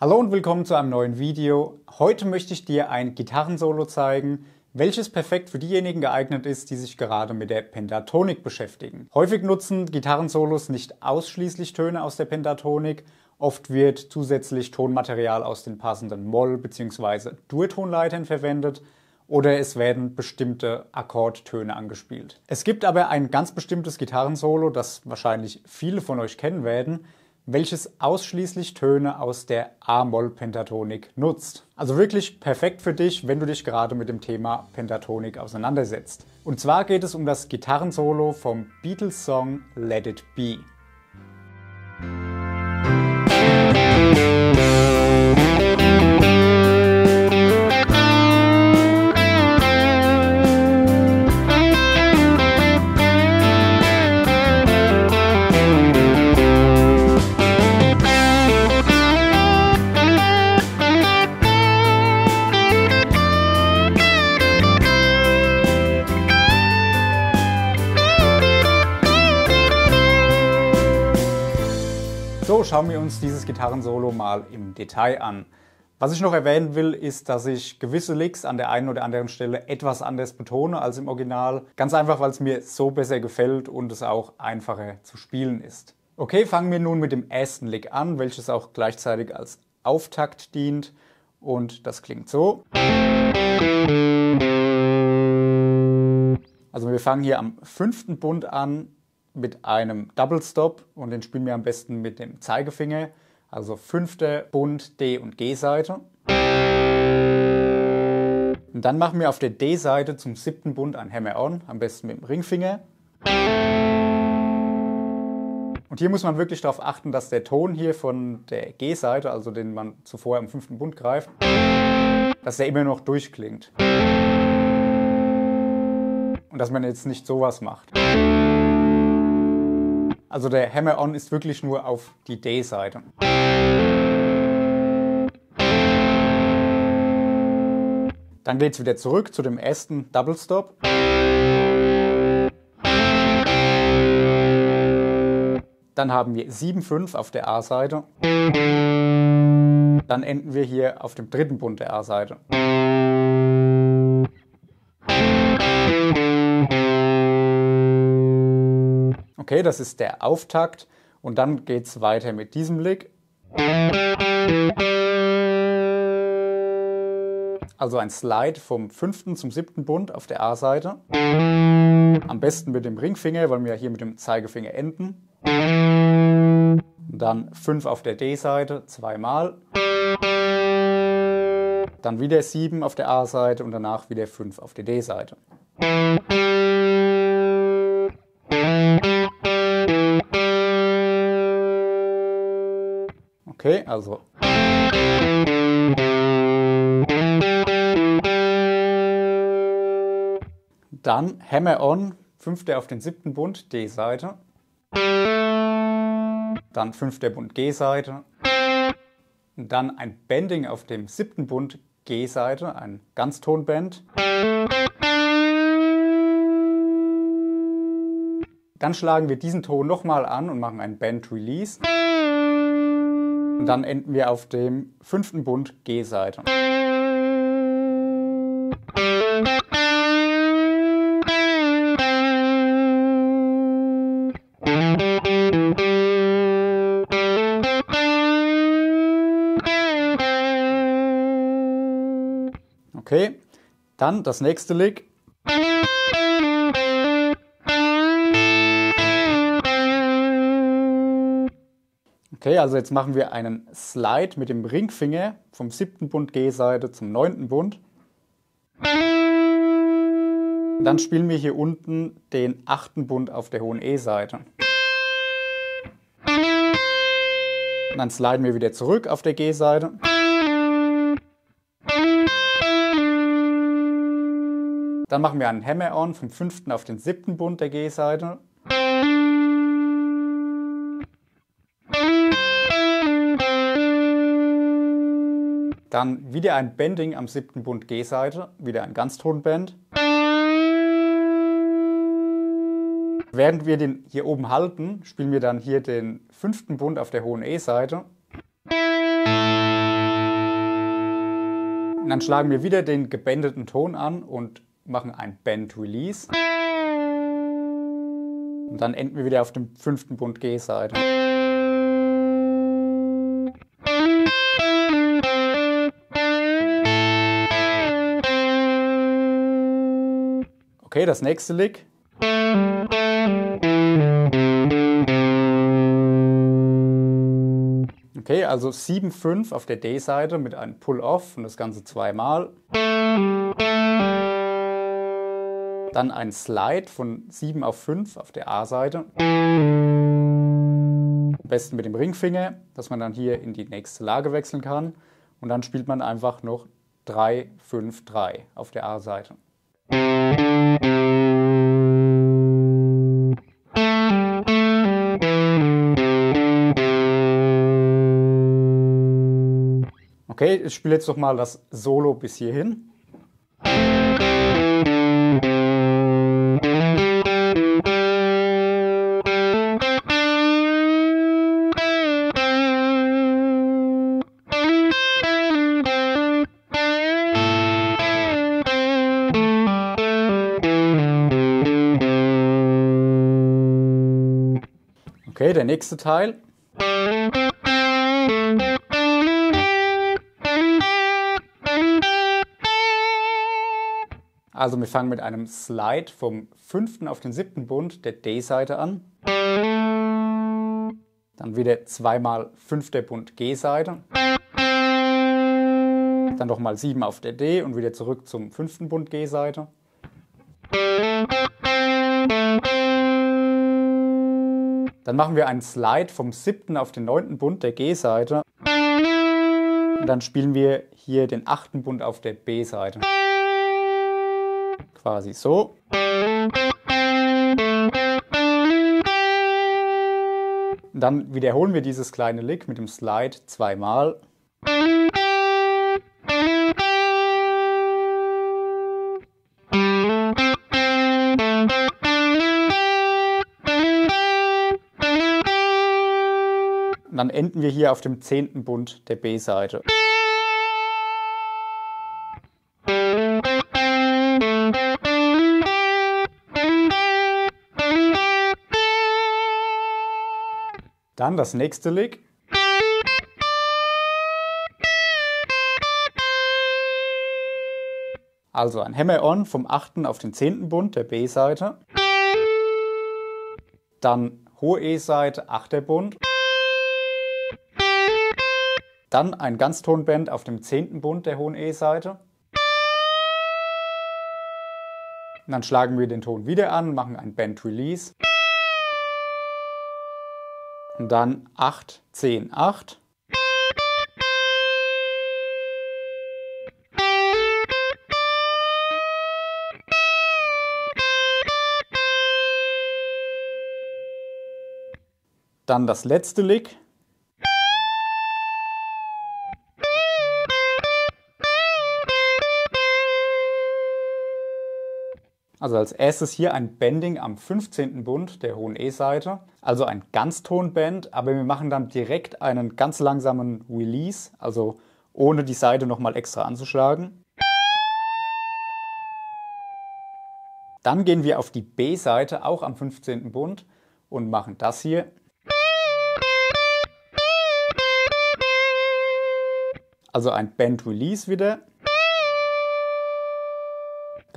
Hallo und willkommen zu einem neuen Video. Heute möchte ich dir ein Gitarrensolo zeigen, welches perfekt für diejenigen geeignet ist, die sich gerade mit der Pentatonik beschäftigen. Häufig nutzen Gitarrensolos nicht ausschließlich Töne aus der Pentatonik, oft wird zusätzlich Tonmaterial aus den passenden Moll- bzw. Durtonleitern verwendet oder es werden bestimmte Akkordtöne angespielt. Es gibt aber ein ganz bestimmtes Gitarrensolo, das wahrscheinlich viele von euch kennen werden, welches ausschließlich Töne aus der A-Moll-Pentatonik nutzt. Also wirklich perfekt für dich, wenn du dich gerade mit dem Thema Pentatonik auseinandersetzt. Und zwar geht es um das Gitarrensolo vom Beatles-Song Let It Be. Schauen wir uns dieses Gitarrensolo mal im Detail an. Was ich noch erwähnen will, ist, dass ich gewisse Licks an der einen oder anderen Stelle etwas anders betone als im Original. Ganz einfach, weil es mir so besser gefällt und es auch einfacher zu spielen ist. Okay, fangen wir nun mit dem ersten Lick an, welches auch gleichzeitig als Auftakt dient. Und das klingt so. Also wir fangen hier am fünften Bund an mit einem Double Stop und den spielen wir am besten mit dem Zeigefinger. Also fünfte Bund D und G-Seite. Und dann machen wir auf der D-Seite zum siebten Bund ein Hammer-On, am besten mit dem Ringfinger. Und hier muss man wirklich darauf achten, dass der Ton hier von der G-Seite, also den man zuvor am fünften Bund greift, dass der immer noch durchklingt. Und dass man jetzt nicht sowas macht. Also der Hammer-On ist wirklich nur auf die D-Seite. Dann geht es wieder zurück zu dem ersten Double Stop. Dann haben wir 7-5 auf der A-Seite. Dann enden wir hier auf dem dritten Bund der A-Seite. Okay, das ist der Auftakt und dann geht es weiter mit diesem Lick. Also ein Slide vom fünften zum siebten Bund auf der A-Seite. Am besten mit dem Ringfinger, weil wir hier mit dem Zeigefinger enden. Dann 5 auf der D-Seite, zweimal. Dann wieder 7 auf der A-Seite und danach wieder 5 auf der D-Seite. Okay, also. Dann Hammer on, fünfte auf den siebten Bund, D-Seite. Dann fünfter Bund, G-Seite. Dann ein Bending auf dem siebten Bund, G-Seite, ein Ganztonbend. Dann schlagen wir diesen Ton nochmal an und machen ein Bend Release. Und dann enden wir auf dem fünften Bund G-Seite. Okay, dann das nächste Lick. Okay, also jetzt machen wir einen Slide mit dem Ringfinger vom siebten Bund G-Seite zum neunten Bund. Dann spielen wir hier unten den achten Bund auf der hohen E-Seite. Dann sliden wir wieder zurück auf der G-Seite. Dann machen wir einen Hammer-On vom fünften auf den siebten Bund der G-Seite. Dann wieder ein Bending am siebten Bund G-Seite, wieder ein Ganztonbend. Während wir den hier oben halten, spielen wir dann hier den fünften Bund auf der hohen E-Seite. Dann schlagen wir wieder den gebändeten Ton an und machen ein Bend Release. Und dann enden wir wieder auf dem fünften Bund G-Seite. Okay, das nächste Lick. Okay, also 7-5 auf der D-Seite mit einem Pull-Off und das Ganze zweimal. Dann ein Slide von 7 auf 5 auf der A-Seite. Am besten mit dem Ringfinger, dass man dann hier in die nächste Lage wechseln kann. Und dann spielt man einfach noch 3, 5, 3 auf der A-Seite. Okay, ich spiele jetzt noch mal das Solo bis hierhin. Okay, der nächste Teil. Also wir fangen mit einem Slide vom fünften auf den siebten Bund der D-Seite an. Dann wieder zweimal fünfter Bund G-Seite. Dann nochmal sieben auf der D und wieder zurück zum fünften Bund G-Seite. Dann machen wir einen Slide vom siebten auf den neunten Bund der G-Seite. Und dann spielen wir hier den achten Bund auf der B-Seite. Quasi so. Dann wiederholen wir dieses kleine Lick mit dem Slide zweimal. Dann enden wir hier auf dem zehnten Bund der B-Seite. Dann das nächste Lick. Also ein Hammer-On vom 8. auf den 10. Bund der B-Seite. Dann hohe E-Seite, 8. Bund. Dann ein Ganztonband auf dem zehnten Bund der hohen E-Seite. Dann schlagen wir den Ton wieder an, machen ein Band Release. Und dann 8, 10, 8. Dann das letzte Lick. Also als erstes hier ein Bending am 15. Bund der hohen E-Seite, also ein Ganztonbend, aber wir machen dann direkt einen ganz langsamen Release, also ohne die Seite nochmal extra anzuschlagen. Dann gehen wir auf die B-Seite, auch am 15. Bund und machen das hier. Also ein Bend Release wieder.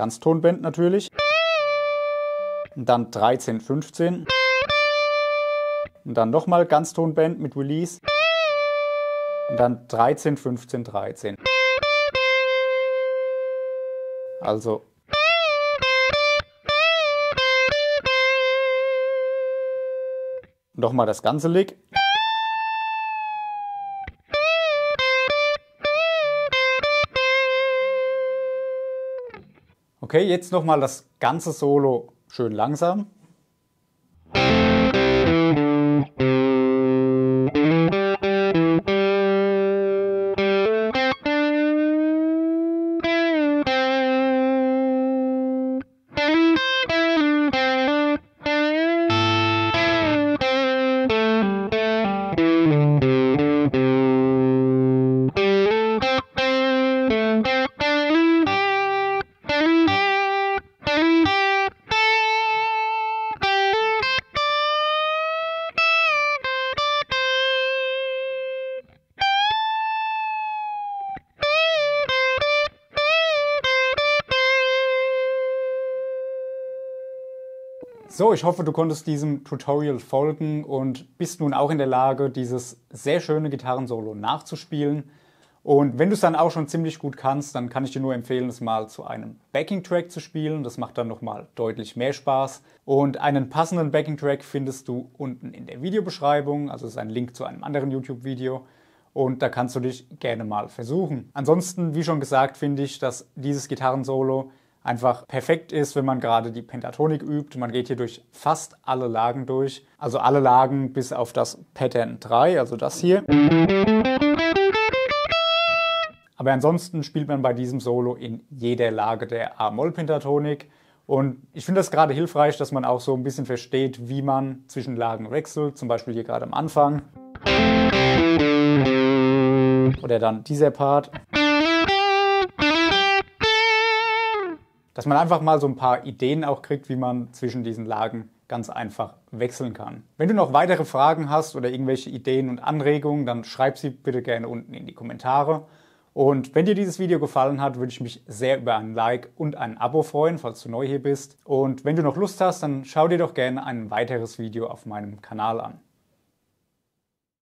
Ganztonband natürlich. Und dann 13, 15. Und dann nochmal Ganztonband mit Release. Und dann 13, 15, 13. Also nochmal das ganze Lick. Okay, jetzt nochmal das ganze Solo schön langsam. So, ich hoffe, du konntest diesem Tutorial folgen und bist nun auch in der Lage, dieses sehr schöne Gitarrensolo nachzuspielen. Und wenn du es dann auch schon ziemlich gut kannst, dann kann ich dir nur empfehlen, es mal zu einem Backing-Track zu spielen. Das macht dann nochmal deutlich mehr Spaß. Und einen passenden Backing-Track findest du unten in der Videobeschreibung. Also ist ein Link zu einem anderen YouTube-Video. Und da kannst du dich gerne mal versuchen. Ansonsten, wie schon gesagt, finde ich, dass dieses Gitarrensolo einfach perfekt ist, wenn man gerade die Pentatonik übt. Man geht hier durch fast alle Lagen durch. Also alle Lagen bis auf das Pattern 3, also das hier. Aber ansonsten spielt man bei diesem Solo in jeder Lage der A-Moll-Pentatonik. Und ich finde das gerade hilfreich, dass man auch so ein bisschen versteht, wie man zwischen Lagen wechselt. Zum Beispiel hier gerade am Anfang. Oder dann dieser Part. Dass man einfach mal so ein paar Ideen auch kriegt, wie man zwischen diesen Lagen ganz einfach wechseln kann. Wenn du noch weitere Fragen hast oder irgendwelche Ideen und Anregungen, dann schreib sie bitte gerne unten in die Kommentare. Und wenn dir dieses Video gefallen hat, würde ich mich sehr über ein Like und ein Abo freuen, falls du neu hier bist. Und wenn du noch Lust hast, dann schau dir doch gerne ein weiteres Video auf meinem Kanal an.